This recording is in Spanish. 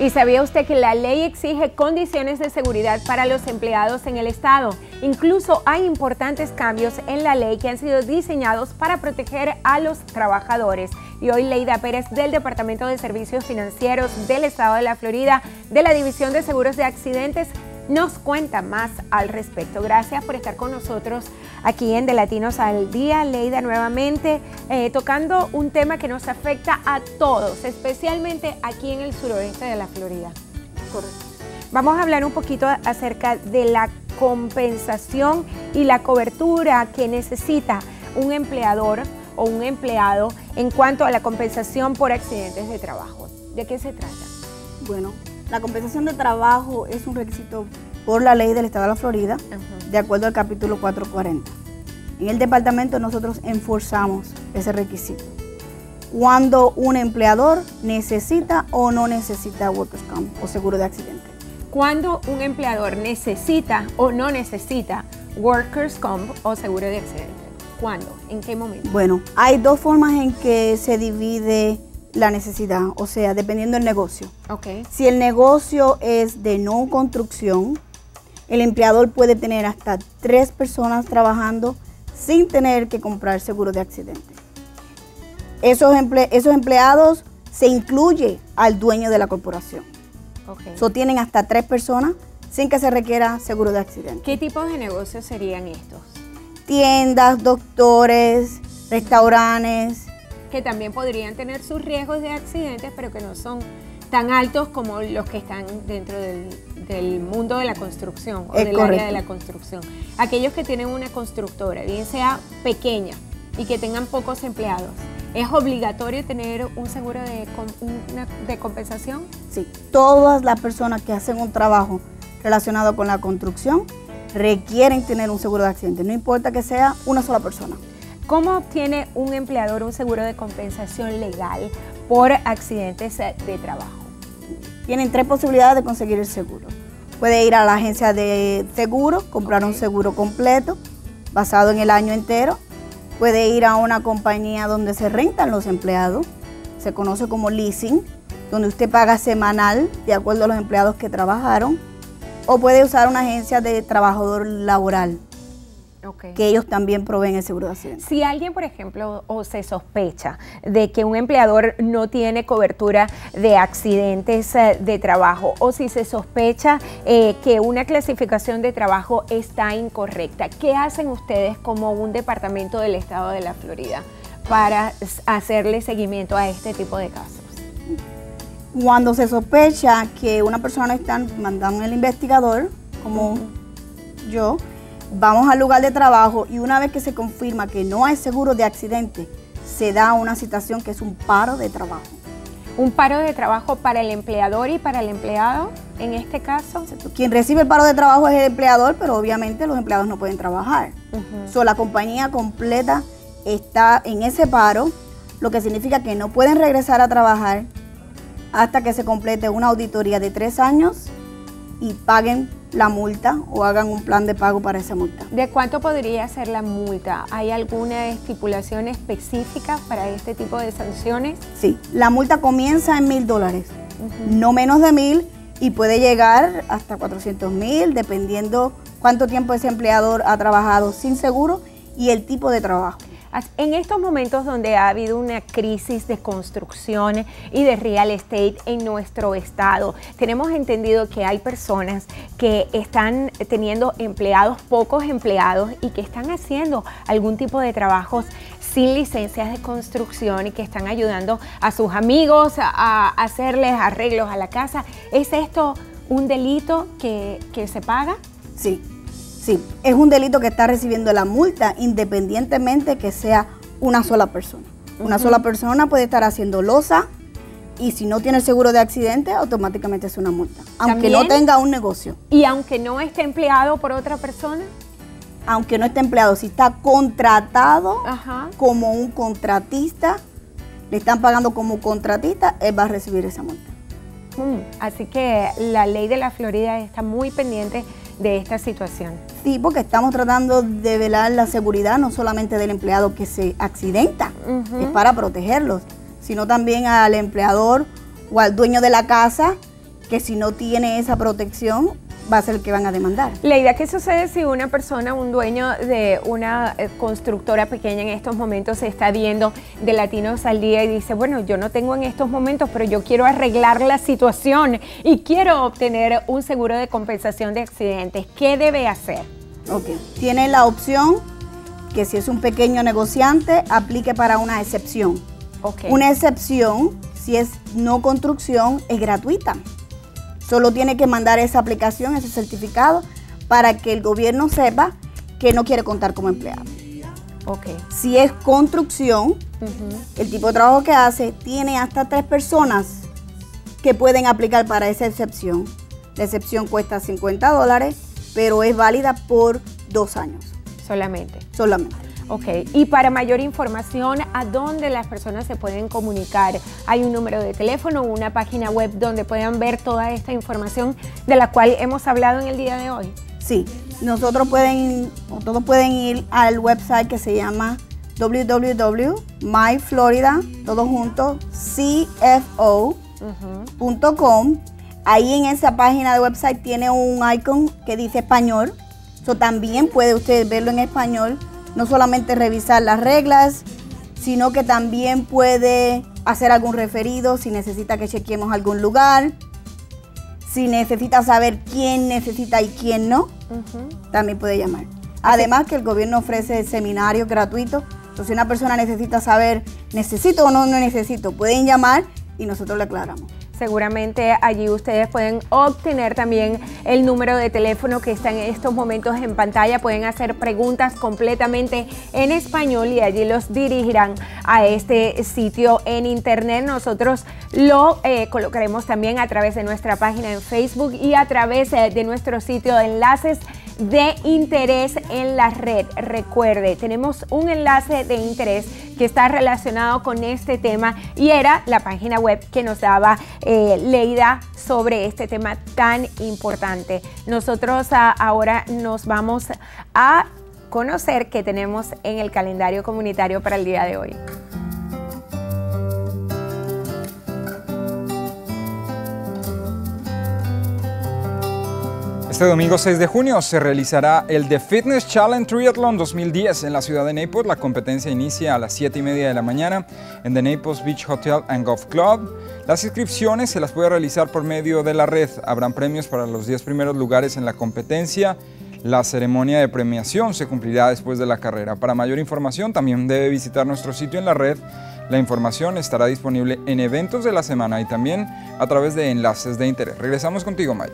¿Y sabía usted que la ley exige condiciones de seguridad para los empleados en el Estado? Incluso hay importantes cambios en la ley que han sido diseñados para proteger a los trabajadores. Y hoy Leida Pérez del Departamento de Servicios Financieros del Estado de la Florida, de la División de Seguros de Accidentes, nos cuenta más al respecto. Gracias por estar con nosotros aquí en De Latinos al Día. Leida nuevamente eh, tocando un tema que nos afecta a todos, especialmente aquí en el suroeste de la Florida. Correcto. Vamos a hablar un poquito acerca de la compensación y la cobertura que necesita un empleador o un empleado en cuanto a la compensación por accidentes de trabajo. ¿De qué se trata? Bueno, la compensación de trabajo es un requisito por la ley del Estado de la Florida, de acuerdo al capítulo 440. En el departamento nosotros enforzamos ese requisito. Cuando un empleador necesita o no necesita Workers' Comp o seguro de accidente. Cuando un empleador necesita o no necesita Workers' Comp o seguro de accidente. ¿Cuándo? ¿En qué momento? Bueno, hay dos formas en que se divide la necesidad, o sea, dependiendo del negocio. Okay. Si el negocio es de no construcción, el empleador puede tener hasta tres personas trabajando sin tener que comprar seguro de accidente. Esos, esos empleados se incluye al dueño de la corporación. Okay. So, tienen hasta tres personas sin que se requiera seguro de accidente. ¿Qué tipo de negocios serían estos? Tiendas, doctores, restaurantes, que también podrían tener sus riesgos de accidentes, pero que no son tan altos como los que están dentro del, mundo de la construcción o del área de la construcción. Aquellos que tienen una constructora, bien sea pequeña y que tengan pocos empleados, ¿es obligatorio tener un seguro de, de compensación? Sí, todas las personas que hacen un trabajo relacionado con la construcción requieren tener un seguro de accidente, no importa que sea una sola persona. ¿Cómo obtiene un empleador un seguro de compensación legal por accidentes de trabajo? Tienen tres posibilidades de conseguir el seguro. Puede ir a la agencia de seguro, comprar un seguro completo basado en el año entero. Puede ir a una compañía donde se rentan los empleados, se conoce como leasing, donde usted paga semanal de acuerdo a los empleados que trabajaron. O puede usar una agencia de trabajador laboral, que ellos también proveen el seguro de accidente. Si alguien, por ejemplo, o se sospecha de que un empleador no tiene cobertura de accidentes eh, de trabajo o si se sospecha eh, que una clasificación de trabajo está incorrecta, ¿qué hacen ustedes como un departamento del estado de la Florida para hacerle seguimiento a este tipo de casos? Cuando se sospecha que una persona está mandando el investigador, como yo, vamos al lugar de trabajo y una vez que se confirma que no hay seguro de accidente, se da una situación que es un paro de trabajo. ¿Un paro de trabajo para el empleador y para el empleado en este caso? Quien recibe el paro de trabajo es el empleador, pero obviamente los empleados no pueden trabajar. la compañía completa está en ese paro, lo que significa que no pueden regresar a trabajar hasta que se complete una auditoría de tres años y paguen la multa o hagan un plan de pago para esa multa. ¿De cuánto podría ser la multa? ¿Hay alguna estipulación específica para este tipo de sanciones? Sí, la multa comienza en mil dólares, no menos de mil y puede llegar hasta 400 mil dependiendo cuánto tiempo ese empleador ha trabajado sin seguro y el tipo de trabajo. En estos momentos donde ha habido una crisis de construcción y de real estate en nuestro estado, tenemos entendido que hay personas que están teniendo empleados, pocos empleados y que están haciendo algún tipo de trabajos sin licencias de construcción y que están ayudando a sus amigos a, hacerles arreglos a la casa. ¿Es esto un delito que, que se paga? Sí, Sí, es un delito que está recibiendo la multa independientemente que sea una sola persona. Una sola persona puede estar haciendo losa y si no tiene seguro de accidente, automáticamente es una multa, aunque no tenga un negocio. ¿Y aunque no esté empleado por otra persona? Aunque no esté empleado, si está contratado como un contratista, le están pagando como contratista, él va a recibir esa multa. Mm, así que la ley de la Florida está muy pendiente de esta situación. Sí, porque estamos tratando de velar la seguridad no solamente del empleado que se accidenta, es para protegerlos, sino también al empleador o al dueño de la casa que si no tiene esa protección, va a ser el que van a demandar. idea ¿qué sucede si una persona, un dueño de una eh, constructora pequeña en estos momentos se está viendo de Latinos al Día y dice, bueno, yo no tengo en estos momentos, pero yo quiero arreglar la situación y quiero obtener un seguro de compensación de accidentes? ¿Qué debe hacer? Ok, tiene la opción que si es un pequeño negociante, aplique para una excepción. Okay. Una excepción, si es no construcción, es gratuita. Solo tiene que mandar esa aplicación, ese certificado, para que el gobierno sepa que no quiere contar como empleado. Okay. Si es construcción, el tipo de trabajo que hace tiene hasta tres personas que pueden aplicar para esa excepción. La excepción cuesta 50 dólares, pero es válida por dos años. Solamente. Solamente. Ok, y para mayor información, ¿a dónde las personas se pueden comunicar? ¿Hay un número de teléfono una página web donde puedan ver toda esta información de la cual hemos hablado en el día de hoy? Sí, nosotros pueden, todos pueden ir al website que se llama www.myflorida, todo junto, cfo.com. Ahí en esa página de website tiene un icon que dice español. So, también puede usted verlo en español no solamente revisar las reglas, sino que también puede hacer algún referido si necesita que chequeemos algún lugar, si necesita saber quién necesita y quién no, también puede llamar. Además que el gobierno ofrece seminarios gratuitos, entonces si una persona necesita saber necesito o no, no necesito, pueden llamar y nosotros le aclaramos. Seguramente allí ustedes pueden obtener también el número de teléfono que está en estos momentos en pantalla. Pueden hacer preguntas completamente en español y allí los dirigirán a este sitio en internet. Nosotros lo eh, colocaremos también a través de nuestra página en Facebook y a través eh, de nuestro sitio de enlaces de interés en la red. Recuerde, tenemos un enlace de interés que está relacionado con este tema y era la página web que nos daba eh, sobre este tema tan importante. Nosotros ah, ahora nos vamos a conocer qué tenemos en el calendario comunitario para el día de hoy. Este domingo 6 de junio se realizará el The Fitness Challenge Triathlon 2010 en la ciudad de Naples. La competencia inicia a las 7 y media de la mañana en The Naples Beach Hotel and Golf Club. Las inscripciones se las puede realizar por medio de la red. Habrán premios para los 10 primeros lugares en la competencia. La ceremonia de premiación se cumplirá después de la carrera. Para mayor información también debe visitar nuestro sitio en la red. La información estará disponible en eventos de la semana y también a través de enlaces de interés. Regresamos contigo, Maya.